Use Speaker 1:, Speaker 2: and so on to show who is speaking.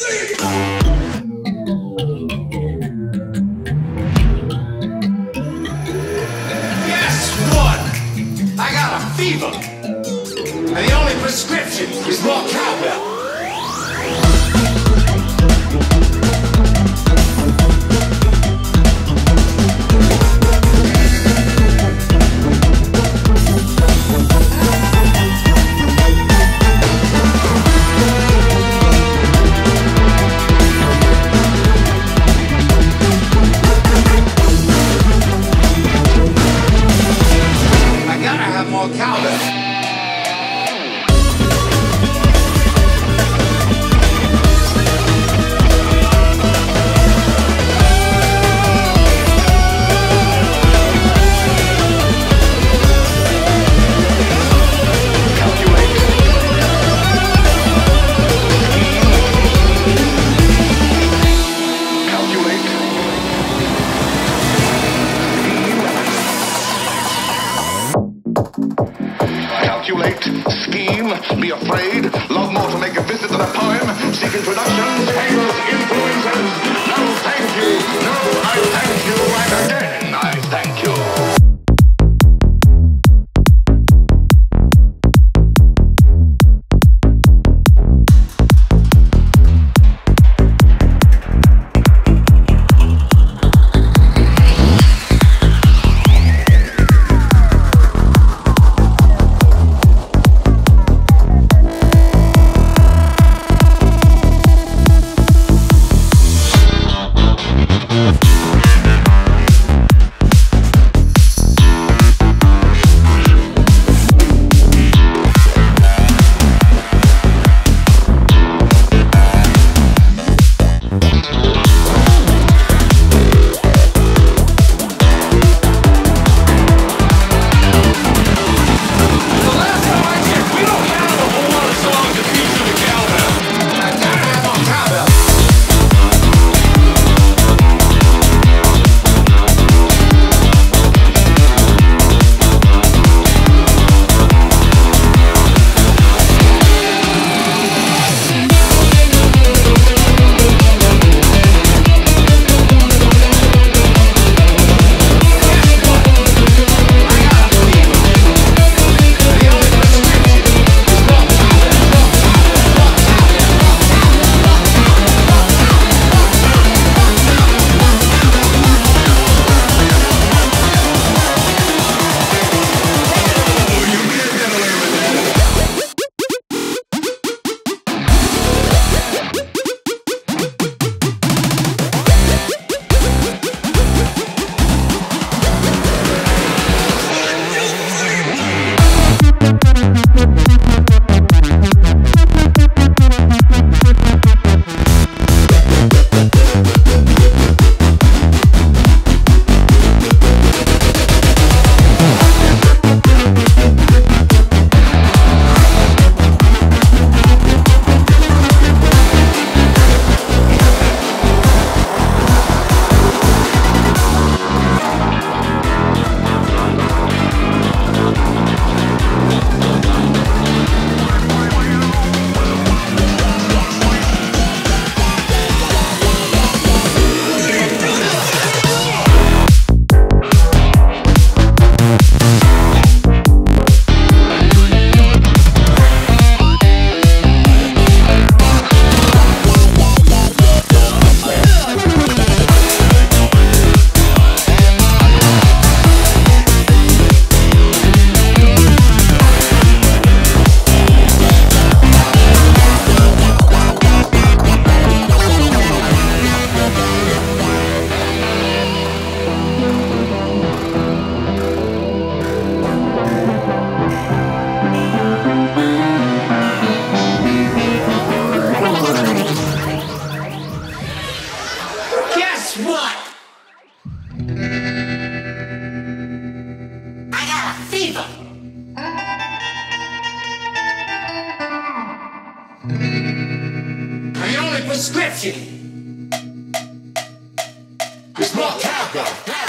Speaker 1: Yes, what? I got a fever. And the only prescription is more cowbell. prescription. It's more cowgirl.